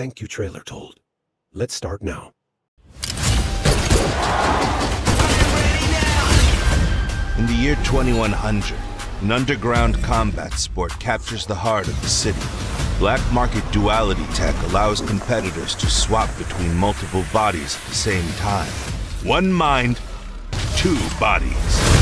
Thank you, TrailerTold. Let's start now. In the year 2100, an underground combat sport captures the heart of the city. Black market duality tech allows competitors to swap between multiple bodies at the same time. One mind, two bodies.